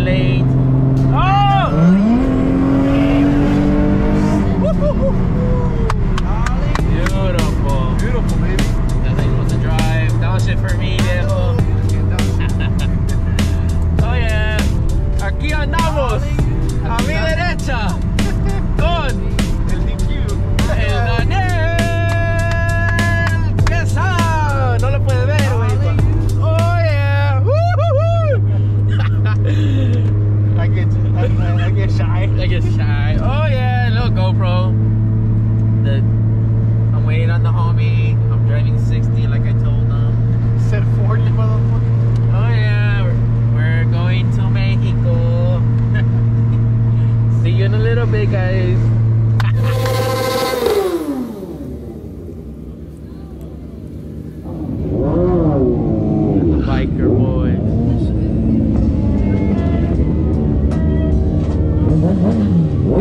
running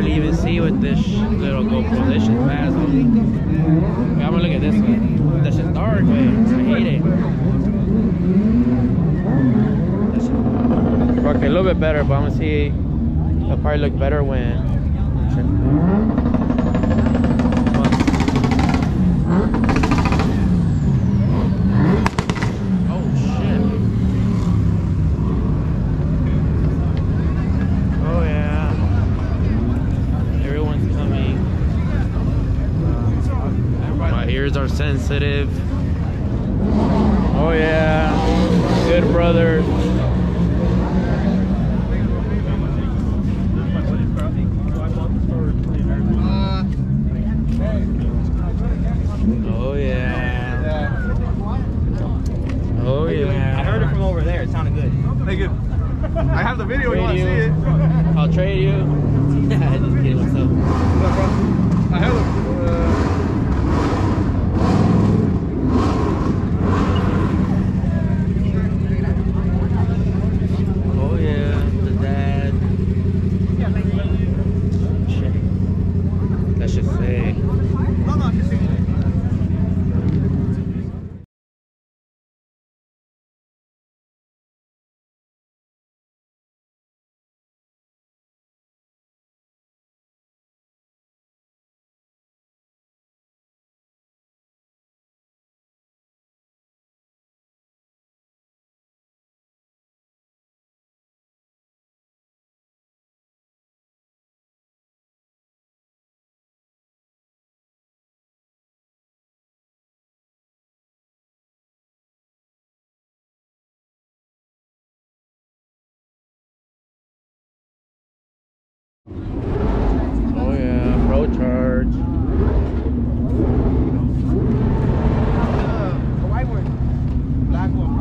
Barely even see with this little GoPro. This shit's fast. I'm gonna look at this one. That shit's dark, man. I hate it. Okay, a little bit better, but I'm gonna see. It'll probably look better when. Oh shit. Oh yeah. Everyone's coming. My ears are sensitive. Oh yeah. Good brothers. Oh yeah. Oh yeah. I heard it from over there. It sounded good. Thank you. I have the video. You want to see Trade it? you. I'll trade you. Just kidding, what's up? Look, bro. I have the. Uh, Oh yeah, the dad. Shit. That should say. no, no, just see it. Oh yeah, pro charge. Uh, the white one. Black one,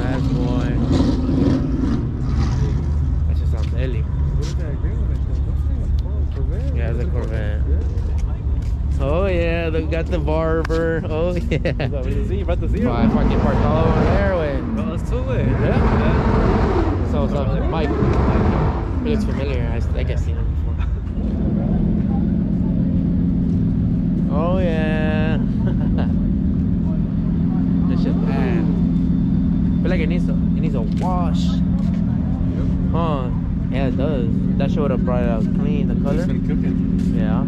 That's boy. That just sounds deadly. What is that green one? Yeah, it's a Corvette. Oh yeah, they got the barber. Oh yeah. See, you about to see Oh, I fucking parked all over there with. Well, let's do it. Yeah. So what's up, Mike? He looks familiar. I, I think I've seen him before. Oh yeah. this shit bad. I feel like it needs a it needs a wash. Huh? Yeah, it does. That shit would have brought it out clean. The color. It's been cooking. Yeah.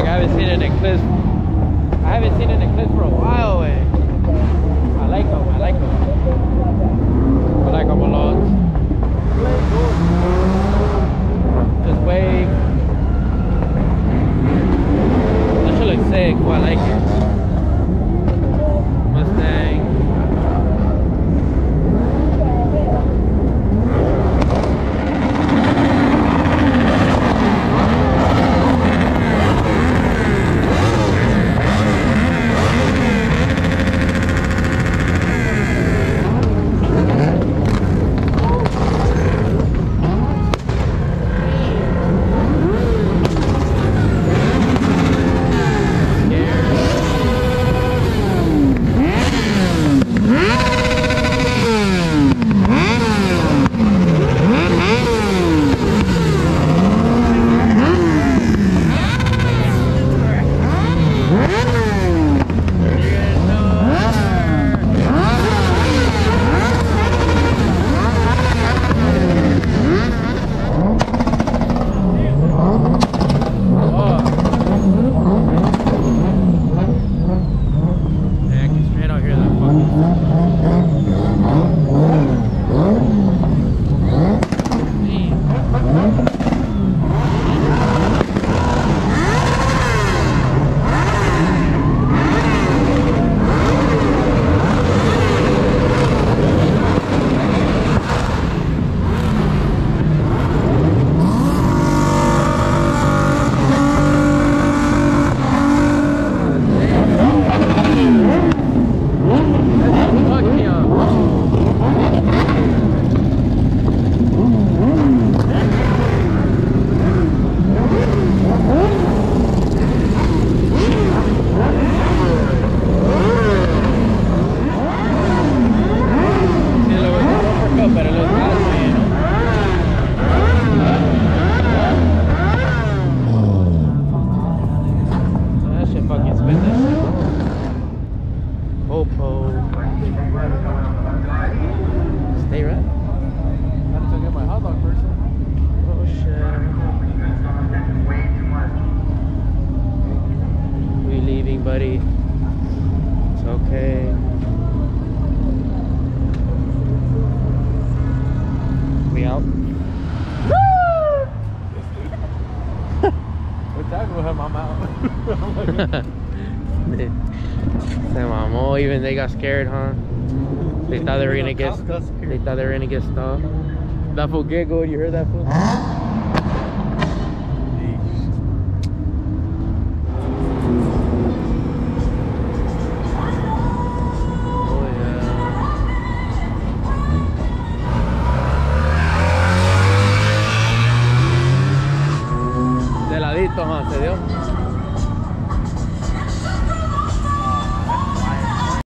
sick. I haven't seen an eclipse. I haven't seen an eclipse for a while. Eh? I like them. I like them. I like them a lot. Just wave. That should look sick. Well, I like it. Even they got scared, huh? They thought they were gonna get Cops they thought they were gonna get stopped. That fool giggled, you heard that fool?